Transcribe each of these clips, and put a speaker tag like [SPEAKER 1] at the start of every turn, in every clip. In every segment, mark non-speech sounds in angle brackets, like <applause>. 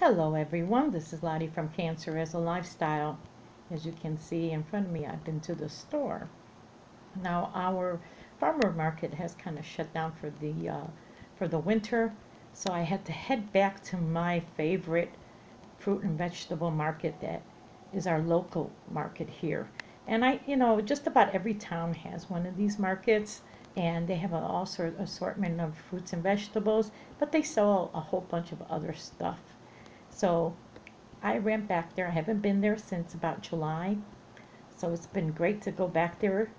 [SPEAKER 1] Hello everyone, this is Lottie from Cancer as a Lifestyle. As you can see in front of me, I've been to the store. Now our farmer market has kind of shut down for the uh, for the winter, so I had to head back to my favorite fruit and vegetable market that is our local market here. And I, you know, just about every town has one of these markets and they have an all sort assortment of fruits and vegetables, but they sell a whole bunch of other stuff. So I ran back there. I haven't been there since about July. So it's been great to go back there.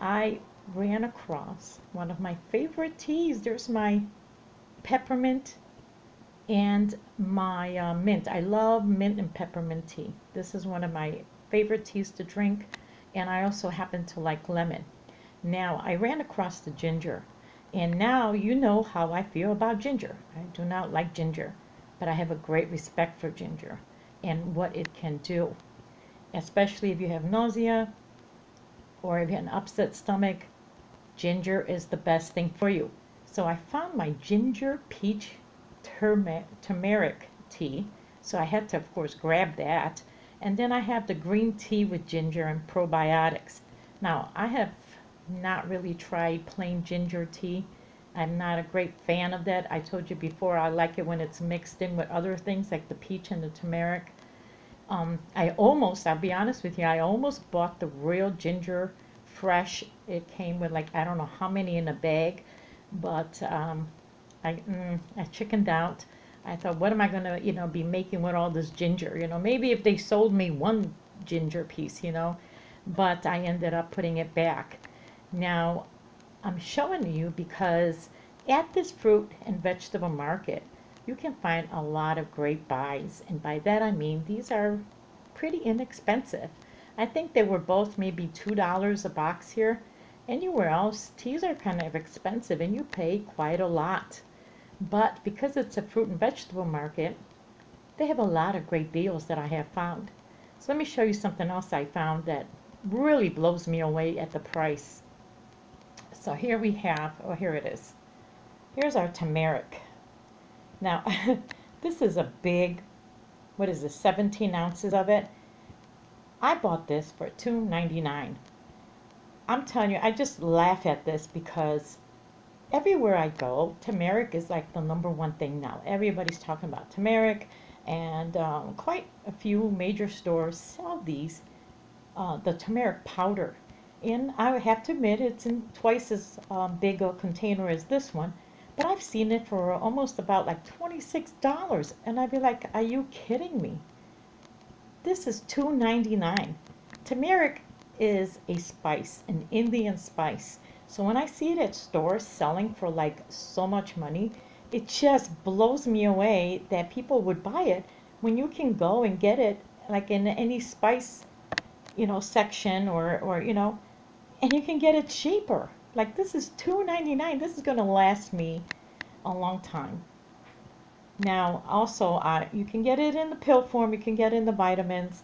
[SPEAKER 1] I ran across one of my favorite teas. There's my peppermint and my uh, mint. I love mint and peppermint tea. This is one of my favorite teas to drink. And I also happen to like lemon. Now, I ran across the ginger. And now you know how I feel about ginger. I do not like ginger but I have a great respect for ginger and what it can do, especially if you have nausea or if you have an upset stomach. Ginger is the best thing for you. So I found my ginger peach turmeric tea. So I had to, of course, grab that. And then I have the green tea with ginger and probiotics. Now, I have not really tried plain ginger tea. I'm not a great fan of that. I told you before, I like it when it's mixed in with other things like the peach and the turmeric. Um, I almost, I'll be honest with you, I almost bought the real ginger fresh. It came with like, I don't know how many in a bag, but um, I, mm, I chickened out. I thought, what am I going to, you know, be making with all this ginger? You know, maybe if they sold me one ginger piece, you know, but I ended up putting it back. Now, I'm showing you because at this fruit and vegetable market, you can find a lot of great buys. And by that I mean these are pretty inexpensive. I think they were both maybe $2 a box here. Anywhere else, teas are kind of expensive and you pay quite a lot. But because it's a fruit and vegetable market, they have a lot of great deals that I have found. So let me show you something else I found that really blows me away at the price. So here we have, oh here it is. Here's our turmeric. Now, <laughs> this is a big, what is this, 17 ounces of it. I bought this for $2.99. I'm telling you, I just laugh at this because everywhere I go, turmeric is like the number one thing now. Everybody's talking about turmeric, and um, quite a few major stores sell these, uh, the turmeric powder and I have to admit it's in twice as um, big a container as this one but I've seen it for almost about like $26 and I'd be like are you kidding me? This is $2.99 turmeric is a spice an Indian spice. So when I see it at stores selling for like so much money it just blows me away that people would buy it when you can go and get it like in any spice you know section or or you know and you can get it cheaper. Like this is $2.99. This is going to last me a long time. Now, also, uh, you can get it in the pill form. You can get in the vitamins.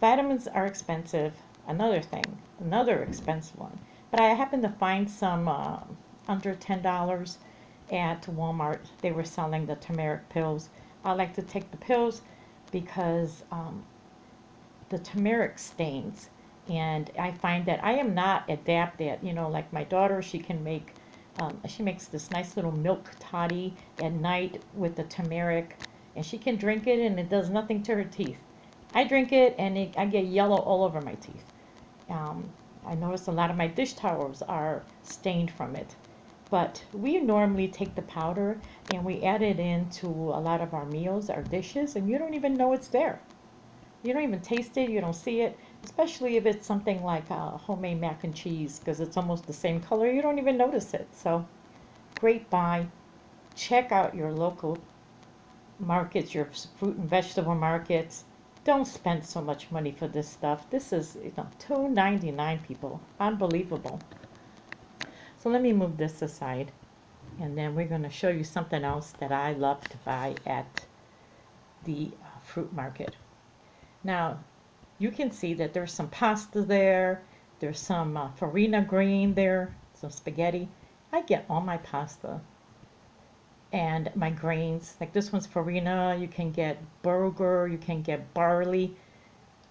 [SPEAKER 1] Vitamins are expensive. Another thing, another expensive one. But I happened to find some uh, under $10 at Walmart. They were selling the turmeric pills. I like to take the pills because um, the turmeric stains and I find that I am not adept at, you know, like my daughter, she can make, um, she makes this nice little milk toddy at night with the turmeric, and she can drink it and it does nothing to her teeth. I drink it and it, I get yellow all over my teeth. Um, I notice a lot of my dish towels are stained from it. But we normally take the powder and we add it into a lot of our meals, our dishes, and you don't even know it's there. You don't even taste it, you don't see it especially if it's something like a homemade mac and cheese because it's almost the same color you don't even notice it. So great buy. Check out your local markets your fruit and vegetable markets. Don't spend so much money for this stuff. This is you know 2.99 people. Unbelievable. So let me move this aside and then we're going to show you something else that I love to buy at the uh, fruit market. Now you can see that there's some pasta there. There's some uh, farina grain there, some spaghetti. I get all my pasta and my grains. Like this one's farina. You can get bulgur. You can get barley.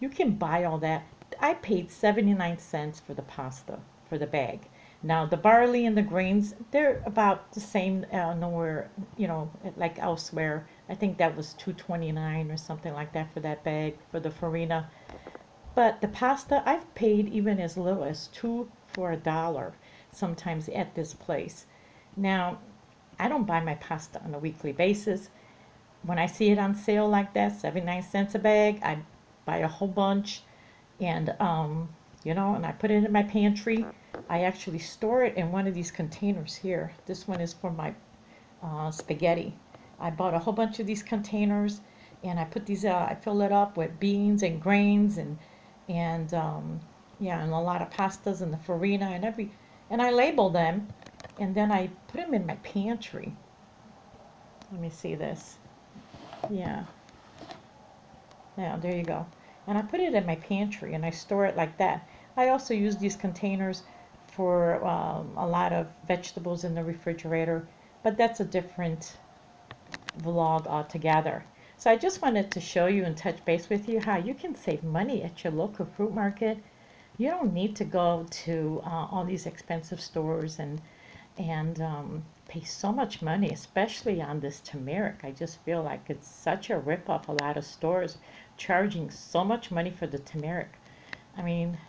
[SPEAKER 1] You can buy all that. I paid 79 cents for the pasta for the bag. Now the barley and the grains, they're about the same uh, nowhere, you know, like elsewhere. I think that was 2.29 or something like that for that bag for the farina. But the pasta, I've paid even as low as two for a dollar sometimes at this place. Now, I don't buy my pasta on a weekly basis. When I see it on sale like that, 79 cents a bag, I buy a whole bunch and, um, you know, and I put it in my pantry. I actually store it in one of these containers here. This one is for my uh, spaghetti. I bought a whole bunch of these containers and I put these, uh, I fill it up with beans and grains and, and, um, yeah, and a lot of pastas and the farina and every, and I label them and then I put them in my pantry. Let me see this. Yeah. Yeah, there you go. And I put it in my pantry and I store it like that. I also use these containers for um, a lot of vegetables in the refrigerator, but that's a different vlog altogether. So I just wanted to show you and touch base with you how you can save money at your local fruit market. You don't need to go to uh, all these expensive stores and and um, pay so much money, especially on this turmeric. I just feel like it's such a ripoff. A lot of stores charging so much money for the turmeric. I mean,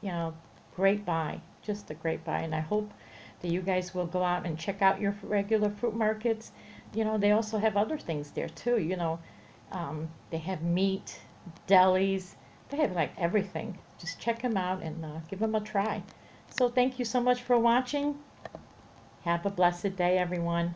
[SPEAKER 1] you know, great buy, just a great buy. And I hope that you guys will go out and check out your regular fruit markets. You know, they also have other things there too. You know, um, they have meat, delis, they have like everything. Just check them out and uh, give them a try. So thank you so much for watching. Have a blessed day, everyone.